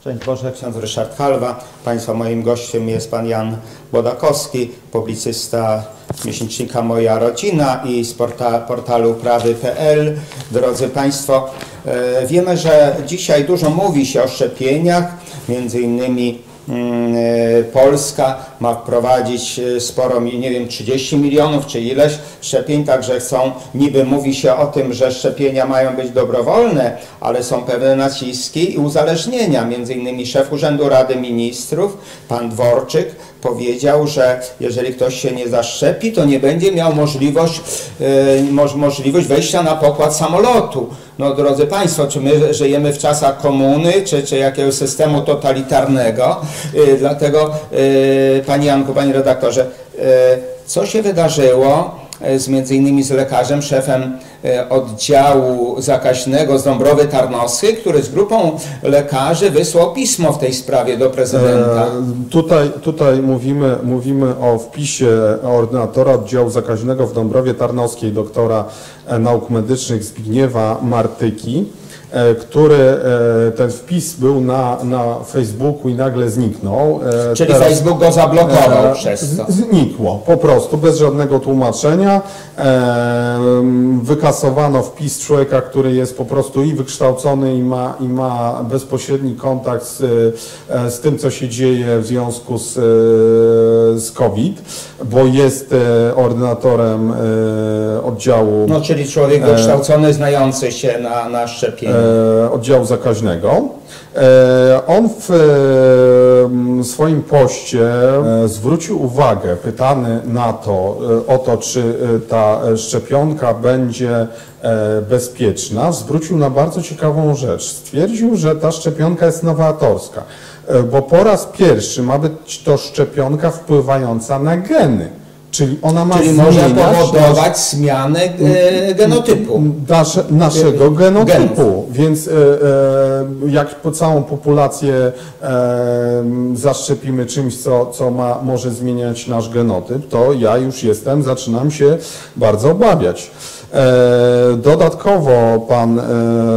Szczęść Boże, ksiądz Ryszard Halwa. Państwa moim gościem jest pan Jan Bodakowski, publicysta miesięcznika Moja Rodzina i z porta, portalu prawy.pl. Drodzy Państwo, e, wiemy, że dzisiaj dużo mówi się o szczepieniach, między innymi Polska ma wprowadzić e, sporo, nie wiem, 30 milionów czy ileś szczepień, także chcą, niby mówi się o tym, że szczepienia mają być dobrowolne, ale są pewne naciski i uzależnienia. Między innymi szef Urzędu Rady Ministrów, pan Dworczyk, powiedział, że jeżeli ktoś się nie zaszczepi, to nie będzie miał możliwość, moż, możliwość wejścia na pokład samolotu. No drodzy Państwo, czy my żyjemy w czasach komuny, czy, czy jakiegoś systemu totalitarnego? Yy, dlatego, yy, Panie Janku, Panie redaktorze, co się wydarzyło z między innymi z lekarzem, szefem oddziału zakaźnego z Dąbrowy Tarnowskiej, który z grupą lekarzy wysłał pismo w tej sprawie do prezydenta. E, tutaj, tutaj mówimy, mówimy o wpisie ordynatora oddziału zakaźnego w Dąbrowie Tarnowskiej, doktora e, nauk medycznych Zbigniewa Martyki e, który e, ten wpis był na, na Facebooku i nagle zniknął. E, Czyli teraz- Facebook go zablokował E, przez to. Znikło, po prostu, bez żadnego tłumaczenia. E, wykasowano wpis człowieka, który jest po prostu i wykształcony i ma, i ma bezpośredni kontakt z, e, z tym, co się dzieje w związku z, e, z COVID, bo jest e, ordynatorem e, oddziału No, czyli człowiek wykształcony, znający się na, na szczepieniu. E, oddziału zakaźnego. E, On w e, swoim poście zwrócił uwagę, pytany na to, o to, czy ta szczepionka będzie bezpieczna, zwrócił na bardzo ciekawą rzecz. Stwierdził, że ta szczepionka jest nowatorska, bo po raz pierwszy ma być to szczepionka wpływająca na geny. Czyli ona ma Czyli może powodować zmianę e, genotypu. Nasze, naszego genotypu, więc e, e, jak po całą populację e, zaszczepimy czymś, co, co ma, może zmieniać nasz genotyp, to ja już jestem, zaczynam się bardzo obawiać. E, Dodatkowo pan e,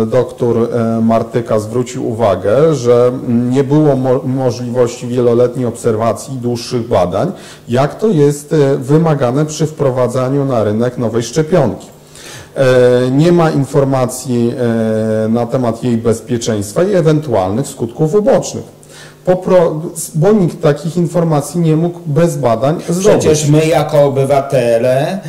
doktor e, Martyka zwrócił uwagę, że nie było mo możliwości wieloletniej obserwacji i dłuższych badań, jak to jest wymagane przy wprowadzaniu na rynek nowej szczepionki. Nie ma informacji na temat jej bezpieczeństwa i ewentualnych skutków ubocznych. Bo nikt takich informacji nie mógł bez badań zdobyć. Przecież my jako obywatele,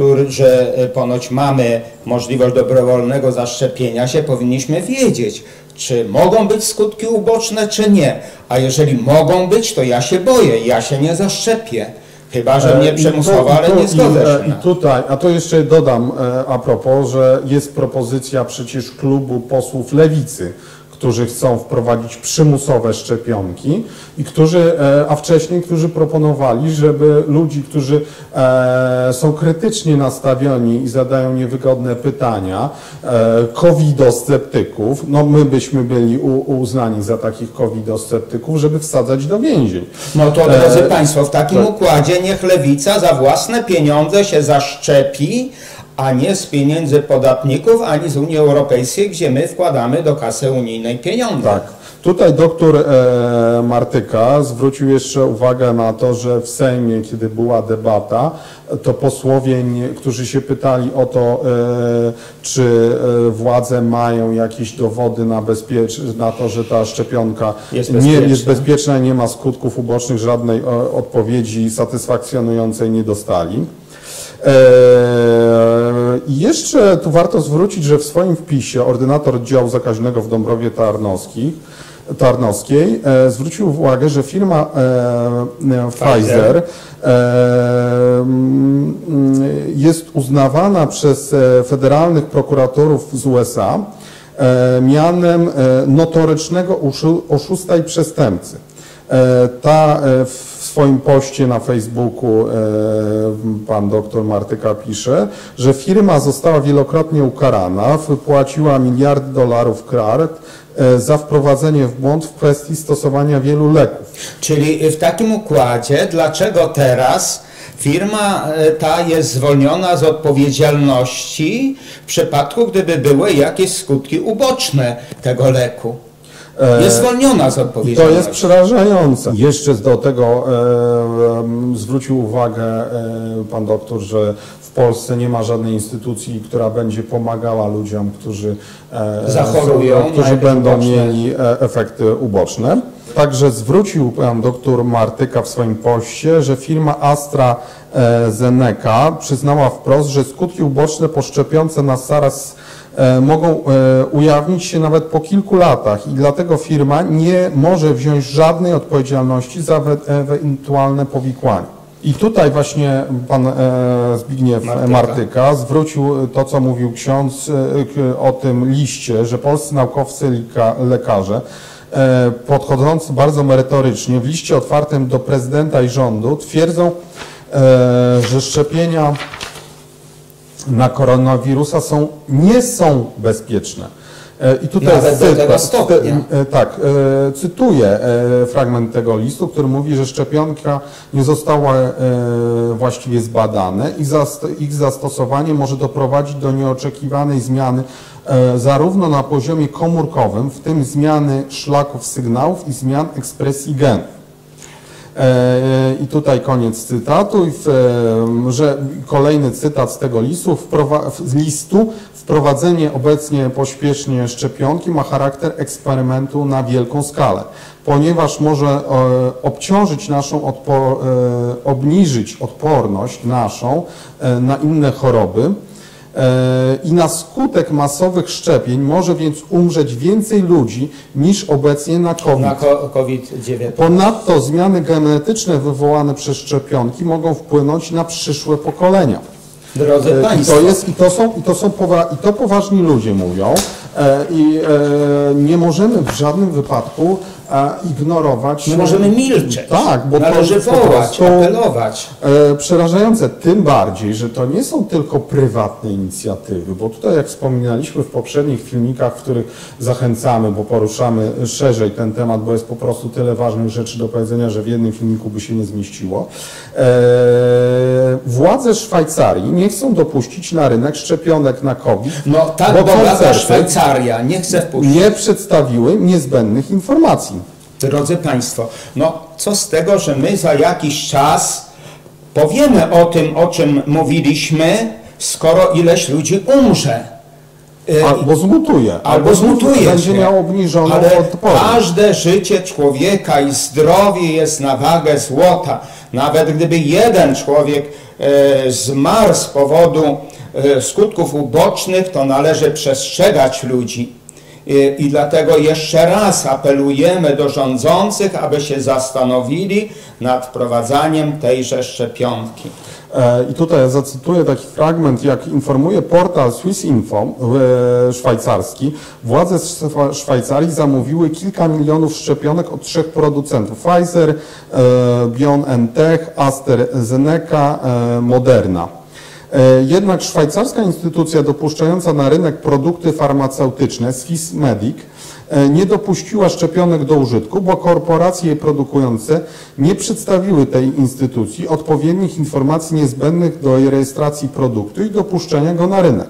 którzy e, ponoć mamy możliwość dobrowolnego zaszczepienia się, powinniśmy wiedzieć, czy mogą być skutki uboczne, czy nie. A jeżeli mogą być, to ja się boję, ja się nie zaszczepię. Chyba, że mnie E, i przymusowo, tu- ale nie zgodzę i, się e, na I tutaj, a to jeszcze dodam e, a propos, że jest propozycja przecież klubu posłów lewicy, którzy chcą wprowadzić przymusowe szczepionki i którzy, e, a wcześniej, którzy proponowali, żeby ludzi, którzy e, są krytycznie nastawioni i zadają niewygodne pytania, e, covidosceptyków, no my byśmy byli uznani za takich covidosceptyków, żeby wsadzać do więzień. No to drodzy Państwo, w takim tak. układzie niech lewica za własne pieniądze się zaszczepi, a nie z pieniędzy podatników, ani z Unii Europejskiej, gdzie my wkładamy do kasy unijnej pieniądze. Tak. Tutaj doktor e, Martyka zwrócił jeszcze uwagę na to, że w Sejmie, kiedy była debata, to posłowie, nie, którzy się pytali o to, e, czy e, władze mają jakieś dowody na, na to, że ta szczepionka Jest nie bezpieczna. jest bezpieczna i nie ma skutków ubocznych, żadnej e, odpowiedzi satysfakcjonującej nie dostali. Eee, I jeszcze tu warto zwrócić, że w swoim wpisie ordynator oddziału zakaźnego w Dąbrowie Tarnowskich, Tarnowskiej e, zwrócił uwagę, że firma e, e, Pfizer e, jest uznawana przez e, federalnych prokuratorów z USA e, mianem e, notorycznego oszu- oszusta i przestępcy. Ta swoim poście na Facebooku e, pan doktor Martyka pisze, że firma została wielokrotnie ukarana, wypłaciła miliardy dolarów kar e, za wprowadzenie w błąd w kwestii stosowania wielu leków. Czyli w takim układzie, dlaczego teraz firma e, ta jest zwolniona z odpowiedzialności w przypadku, gdyby były jakieś skutki uboczne tego leku. Jest zwolniona z I to odpowiedzialności. jest przerażające. Jeszcze do tego e, em, zwrócił uwagę e, pan doktor, że w Polsce nie ma żadnej instytucji, która będzie pomagała ludziom, którzy, e, Zachorują, są- którzy mają będą uboczne. mieli e, efekty uboczne. Także zwrócił pan doktor Martyka w swoim poście, że firma AstraZeneca przyznała wprost, że skutki uboczne po szczepionce na SARS e, mogą e, ujawnić się nawet po kilku latach i dlatego firma nie może wziąć żadnej odpowiedzialności za we- ewentualne powikłania. I tutaj właśnie pan e, Zbigniew Martyka. Martyka. zwrócił to, co mówił ksiądz e, o tym liście, że polscy naukowcy, lekarze e, podchodzący bardzo merytorycznie w liście otwartym do prezydenta i rządu twierdzą, e, że szczepienia na koronawirusa są, nie są bezpieczne. E, I tutaj Nawet do cytat- tego stopnia. e, Tak, e, cytuję fragment tego listu, który mówi, że szczepionka nie została właściwie zbadane i zast- ich zastosowanie może doprowadzić do nieoczekiwanej zmiany zarówno na poziomie komórkowym, w tym zmiany szlaków sygnałów i zmian ekspresji genów. E, I tutaj koniec cytatu, że kolejny cytat z tego listu, listu, wprowadzenie obecnie pośpiesznie szczepionki ma charakter eksperymentu na wielką skalę, ponieważ może e, obciążyć naszą, e, obniżyć odporność naszą na inne choroby, i na skutek masowych szczepień może więc umrzeć więcej ludzi niż obecnie na COVID. Na ko- COVID-19. Ponadto zmiany genetyczne wywołane przez szczepionki mogą wpłynąć na przyszłe pokolenia. Drodzy E, I Państwo, to, jest, i to, są, i to, są powa- i to poważni ludzie mówią e, i e, nie możemy w żadnym wypadku e, ignorować. nie możemy milczeć. Tak, bo to po prostu- apelować. E, przerażające, tym bardziej, że to nie są tylko prywatne inicjatywy, bo tutaj jak wspominaliśmy w poprzednich filmikach, w których zachęcamy, bo poruszamy szerzej ten temat, bo jest po prostu tyle ważnych rzeczy do powiedzenia, że w jednym filmiku by się nie zmieściło. E, władze Szwajcarii nie chcą dopuścić na rynek szczepionek na COVID, No tak bo bogata Szwajcaria nie chce wpuścić. nie przedstawiły niezbędnych informacji. Drodzy Państwo, no co z tego, że my za jakiś czas powiemy o tym, o czym mówiliśmy, skoro ileś ludzi umrze. Y, Albo zmutuje, albo zmutuje będzie się. miał obniżoną Ale odporność. każde życie człowieka i zdrowie jest na wagę złota. Nawet gdyby jeden człowiek e, zmarł z powodu e, skutków ubocznych, to należy przestrzegać ludzi. I, I dlatego jeszcze raz apelujemy do rządzących, aby się zastanowili nad wprowadzaniem tejże szczepionki. E, I tutaj zacytuję taki fragment, jak informuje portal Swissinfo e, szwajcarski, władze Szwa- Szwajcarii zamówiły kilka milionów szczepionek od trzech producentów, Pfizer, e, BioNTech, AstraZeneca, Moderna. Jednak szwajcarska instytucja dopuszczająca na rynek produkty farmaceutyczne, Swissmedic, nie dopuściła szczepionek do użytku, bo korporacje je produkujące nie przedstawiły tej instytucji odpowiednich informacji niezbędnych do jej rejestracji produktu i dopuszczenia go na rynek.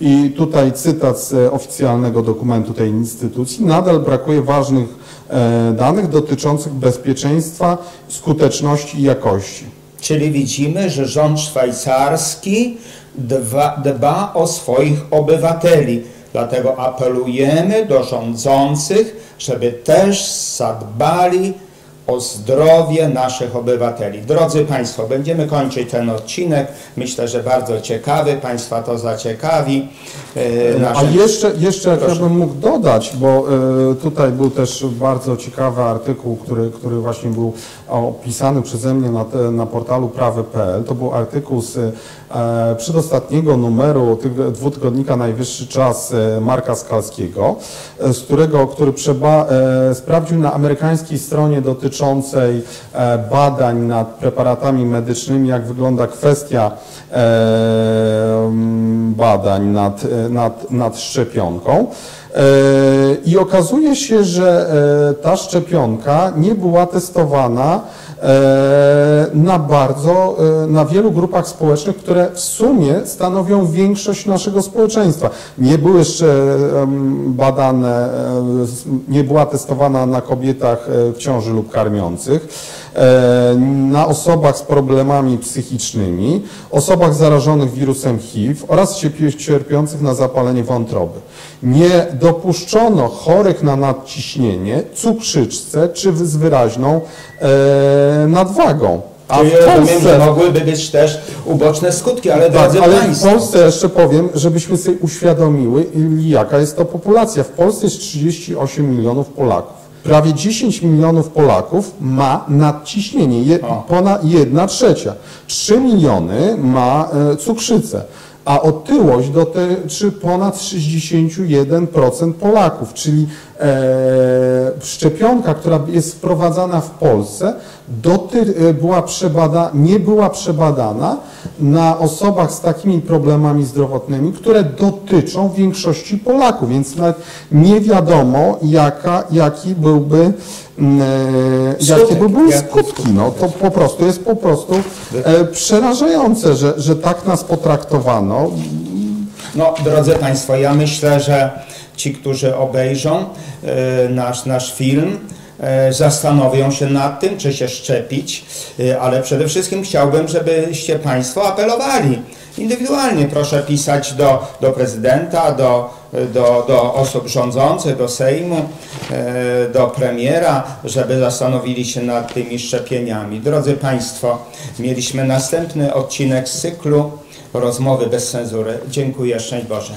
I tutaj cytat z e, oficjalnego dokumentu tej instytucji. Nadal brakuje ważnych e, danych dotyczących bezpieczeństwa, skuteczności i jakości. Czyli widzimy, że rząd szwajcarski dba, dba o swoich obywateli. Dlatego apelujemy do rządzących, żeby też zadbali o zdrowie naszych obywateli. Drodzy Państwo, będziemy kończyć ten odcinek. Myślę, że bardzo ciekawy. Państwa to zaciekawi. E, A nasze- jeszcze, jeszcze Proszę. ja bym mógł dodać, bo e, tutaj był też bardzo ciekawy artykuł, który, który właśnie był opisany przeze mnie na, te, na portalu prawy.pl. To był artykuł z e, przedostatniego numeru tyg, dwutygodnika Najwyższy Czas Marka Skalskiego, z którego, który przeba, sprawdził na amerykańskiej stronie dotyczącej e, badań nad preparatami medycznymi, jak wygląda kwestia e, badań nad, e, nad, nad szczepionką. I okazuje się, że ta szczepionka nie była testowana na bardzo, e, na wielu grupach społecznych, które w sumie stanowią większość naszego społeczeństwa. Nie były jeszcze badane, e, nie była testowana na kobietach e, w ciąży lub karmiących, e, na osobach z problemami psychicznymi, osobach zarażonych wirusem HIV oraz cierpi- cierpiących na zapalenie wątroby. Nie dopuszczono chorych na nadciśnienie, cukrzyczce czy z wyraźną e, nadwagą. A Czyli w Polsce, mogłyby być też uboczne skutki, ale tak, ale w Państwo, Polsce jeszcze powiem, żebyśmy sobie uświadomiły, jaka jest to populacja. W Polsce jest 38 milionów Polaków. Prawie 10 milionów Polaków ma nadciśnienie, je, ponad 1 trzecia. 3 miliony ma e, cukrzycę, a otyłość dotyczy ponad 61% Polaków, czyli szczepionka, która jest wprowadzana w Polsce, doty, e, była przebada, nie była przebadana na osobach z takimi problemami zdrowotnymi, które dotyczą większości Polaków, więc nawet nie wiadomo, jaka, jaki byłby, mm, e, jakie by były skutki. No, to po prostu jest po prostu e, przerażające, że, że tak nas potraktowano. no drodzy Państwo, ja myślę, że ci, którzy obejrzą e, nasz, nasz film, e, zastanowią się nad tym, czy się szczepić, e, ale przede wszystkim chciałbym, żebyście Państwo apelowali. Indywidualnie proszę pisać do, do prezydenta, do, do, do osób rządzących, do Sejmu, do premiera, żeby zastanowili się nad tymi szczepieniami. Drodzy Państwo, mieliśmy następny odcinek z cyklu Rozmowy bez cenzury. Dziękuję, szczęść Boże.